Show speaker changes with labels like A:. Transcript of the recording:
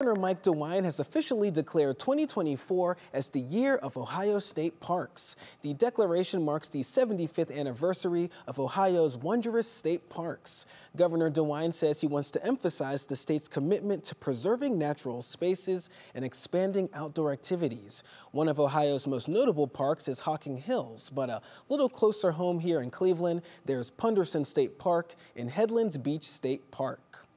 A: Governor Mike DeWine has officially declared 2024 as the year of Ohio State Parks. The declaration marks the 75th anniversary of Ohio's wondrous state parks. Governor DeWine says he wants to emphasize the state's commitment to preserving natural spaces and expanding outdoor activities. One of Ohio's most notable parks is Hocking Hills, but a little closer home here in Cleveland, there's Punderson State Park and Headlands Beach State Park.